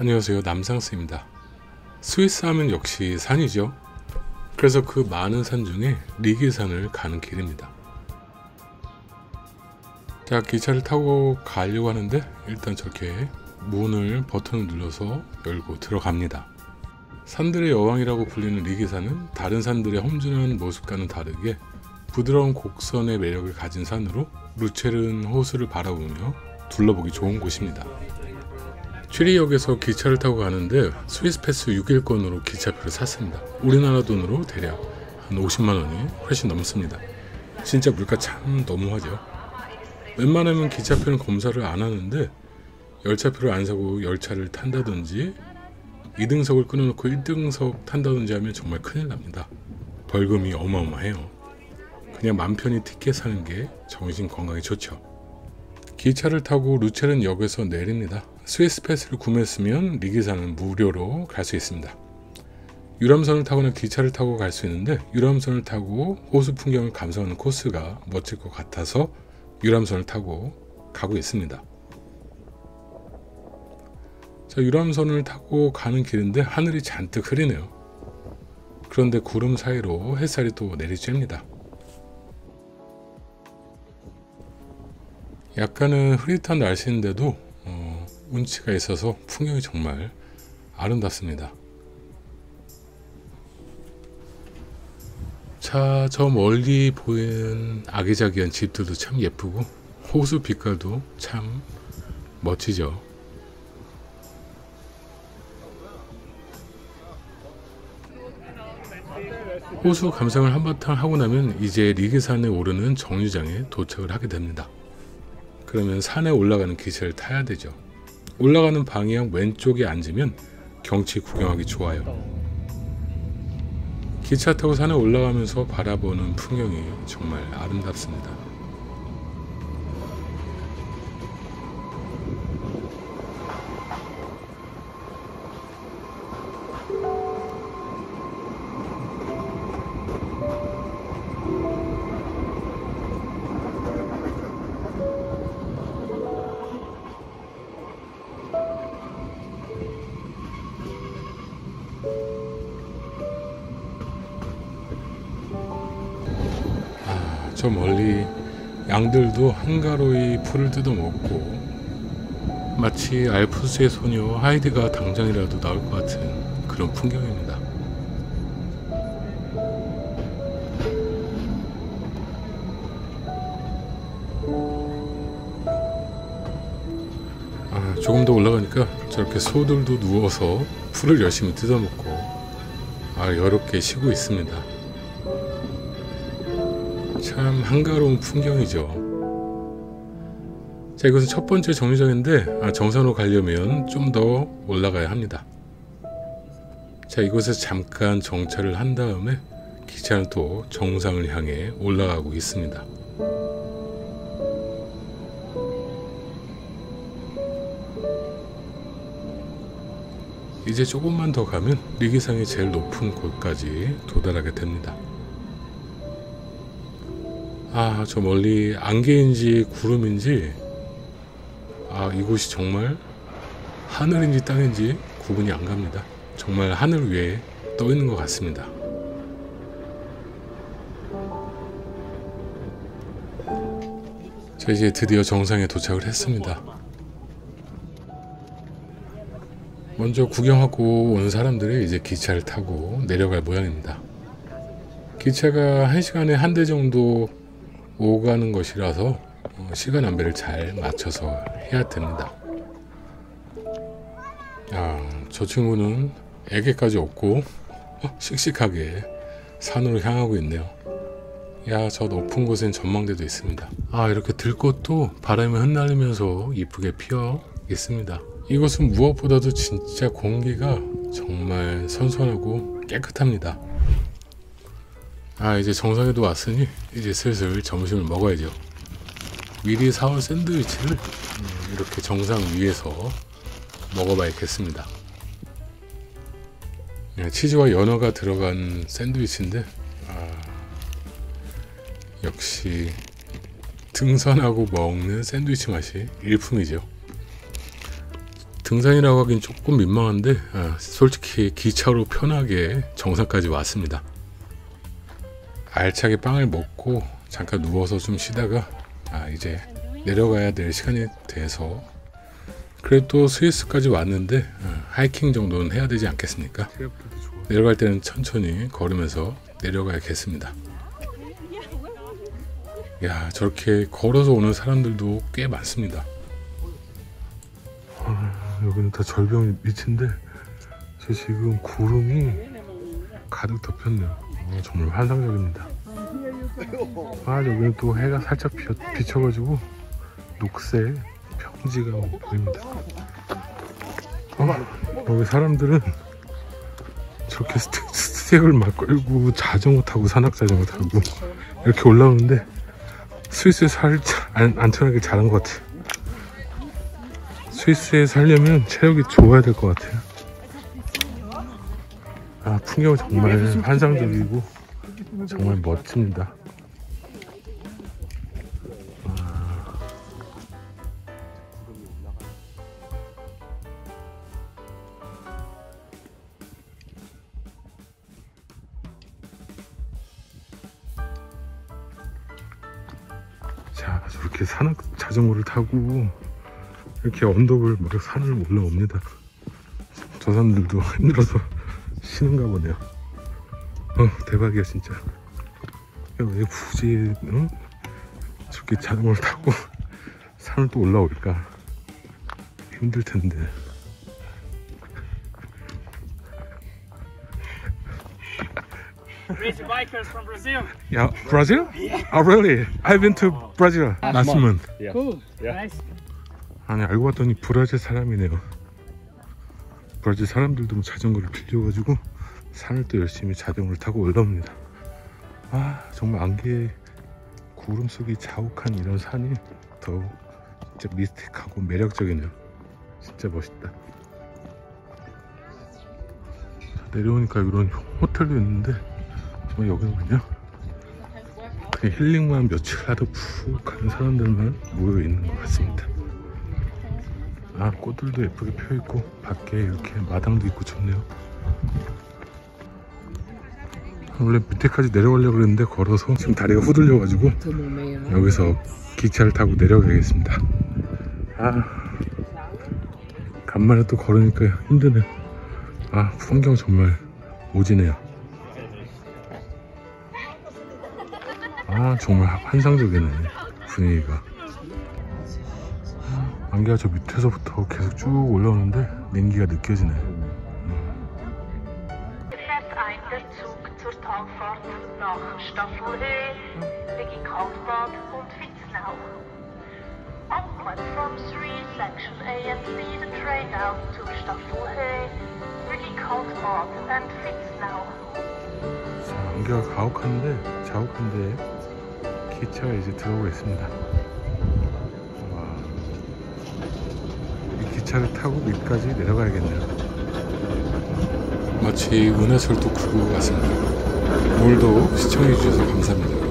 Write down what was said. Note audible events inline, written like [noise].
안녕하세요. 남상스입니다. 스위스 하면 역시 산이죠. 그래서 그 많은 산 중에 리기산을 가는 길입니다. 자 기차를 타고 가려고 하는데 일단 저렇게 문을 버튼을 눌러서 열고 들어갑니다. 산들의 여왕이라고 불리는 리기산은 다른 산들의 험준한 모습과는 다르게 부드러운 곡선의 매력을 가진 산으로 루체른 호수를 바라보며 둘러보기 좋은 곳입니다 취리역에서 기차를 타고 가는데 스위스 패스 6일권으로 기차표를 샀습니다. 우리나라 돈으로 대략 한 50만 원이 훨씬 넘습니다. 진짜 물가 참 너무하죠. 웬만하면 기차표는 검사를 안 하는데 열차표를 안 사고 열차를 탄다든지 2등석을 끊어놓고 1등석 탄다든지 하면 정말 큰일 납니다. 벌금이 어마어마해요. 그냥 맘 편히 티켓 사는 게 정신 건강에 좋죠. 기차를 타고 루체른 역에서 내립니다. 스위스 패스를 구매했으면 리기산은 무료로 갈 수 있습니다. 유람선을 타거나 기차를 타고 갈 수 있는데 유람선을 타고 호수 풍경을 감상하는 코스가 멋질 것 같아서 유람선을 타고 가고 있습니다. 자, 유람선을 타고 가는 길인데 하늘이 잔뜩 흐리네요. 그런데 구름 사이로 햇살이 또 내리쬐입니다. 약간은 흐릿한 날씨인데도 어, 운치가 있어서 풍경이 정말 아름답습니다. 자, 저 멀리 보이는 아기자기한 집들도 참 예쁘고 호수 빛깔도 참 멋지죠. 호수 감상을 한바탕 하고 나면 이제 리기산에 오르는 정류장에 도착을 하게 됩니다. 그러면 산에 올라가는 기차를 타야 되죠. 올라가는 방향 왼쪽에 앉으면 경치 구경하기 좋아요. 기차 타고 산에 올라가면서 바라보는 풍경이 정말 아름답습니다. 저 멀리 양들도 한가로이 풀을 뜯어먹고 마치 알프스의 소녀 하이드가 당장이라도 나올 것 같은 그런 풍경입니다. 아, 조금 더 올라가니까 저렇게 소들도 누워서 풀을 열심히 뜯어먹고 아, 여롭게 쉬고 있습니다. 참 한가로운 풍경이죠. 자, 이것은 첫 번째 정류장인데 아, 정상으로 가려면 좀 더 올라가야 합니다. 자, 이곳에서 잠깐 정차를 한 다음에 기차는 또 정상을 향해 올라가고 있습니다. 이제 조금만 더 가면 리기상의 제일 높은 곳까지 도달하게 됩니다. 아, 저 멀리 안개인지 구름인지 아, 이곳이 정말 하늘인지 땅인지 구분이 안 갑니다. 정말 하늘 위에 떠 있는 것 같습니다. 자, 이제 드디어 정상에 도착을 했습니다. 먼저 구경하고 온 사람들이 이제 기차를 타고 내려갈 모양입니다. 기차가 1시간에 한 대 정도 오가는 것이라서 어, 시간 안배를 잘 맞춰서 해야 됩니다. 아, 저 친구는 애기까지 없고 어, 씩씩하게 산으로 향하고 있네요. 야, 저 높은 곳엔 전망대도 있습니다. 아, 이렇게 들꽃도 바람에 흩날리면서 이쁘게 피어 있습니다. 이곳은 무엇보다도 진짜 공기가 정말 선선하고 깨끗합니다. 아, 이제 정상에도 왔으니 이제 슬슬 점심을 먹어야죠. 미리 사온 샌드위치를 음, 이렇게 정상 위에서 먹어봐야겠습니다. 네, 치즈와 연어가 들어간 샌드위치인데 아, 역시 등산하고 먹는 샌드위치 맛이 일품이죠. 등산이라고 하긴 조금 민망한데 아, 솔직히 기차로 편하게 정상까지 왔습니다. 알차게 빵을 먹고 잠깐 누워서 좀 쉬다가 아 이제 내려가야 될 시간이 돼서 그래도 스위스까지 왔는데 아, 하이킹 정도는 해야 되지 않겠습니까? 내려갈 때는 천천히 걸으면서 내려가야겠습니다. 야 저렇게 걸어서 오는 사람들도 꽤 많습니다. 아, 여기는 다 절벽 밑인데 저 지금 구름이 가득 덮였네요. 어, 정말 환상적입니다. 아 여기는 또 해가 살짝 비쳐, 비쳐가지고 녹색 평지가 보입니다. 어, 여기 사람들은 저렇게 스틱, 스틱을 막 끌고 자전거 타고 산악 자전거 타고 이렇게 올라오는데 스위스에 살짝 안, 안전하게 잘한 것 같아요. 스위스에 살려면 체력이 좋아야 될 것 같아요. 아, 풍경 정말 환상적이고 정말 멋집니다. 아. 자, 저렇게 산악 자전거를 타고 이렇게 언덕을 막 산을 올라옵니다. 저 사람들도 [laughs] 힘들어서 쉬는가 보네요. 어, 대박이야, 진짜. 야, 왜 굳이, 응? 저렇게 자전거를 타고 산을 또 올라올까? 힘들 텐데. Race bikers from Brazil. Yeah, Brazil? Oh, really? I've been to Brazil last month. Cool. Nice. 아니 알고 봤더니 브라질 사람이네요. 브라질 사람들도 뭐 자전거를 빌려가지고 산을 또 열심히 자전거를 타고 올라옵니다. 아 정말 안개 구름 속이 자욱한 이런 산이 더욱 진짜 미스틱하고 매력적이네요. 진짜 멋있다. 자, 내려오니까 이런 호텔도 있는데 정말 여기는 그냥 그냥 힐링만 며칠 하다 푹 가는 사람들만 모여 있는 것 같습니다. 아 꽃들도 예쁘게 펴 있고 밖에 이렇게 마당도 있고 좋네요. 원래 밑에까지 내려가려고 그랬는데 걸어서 지금 다리가 후들려가지고 여기서 기차를 타고 내려가겠습니다. 아 간만에 또 걸으니까 힘드네. 아 풍경 정말 오지네요. 아 정말 환상적이네 분위기가. 안개가 저 밑에서부터 계속 쭉 올라오는데 냉기가 느껴지네. fährt ein der Zug zur Talfahrt nach Staffelhöhe, Wigi Kaltbad und Witznau. Onward from 3 section A and B the train out to Staffelhöhe, Wigi Kaltbad and Witznau. 자, 안개가 가혹한데 자욱한데 기차가 이제 들어오고 있습니다. 기차를 타고 밑까지 내려가야겠네요. 마치 은하철도 9구 같습니다. 오늘도 시청해주셔서 감사합니다.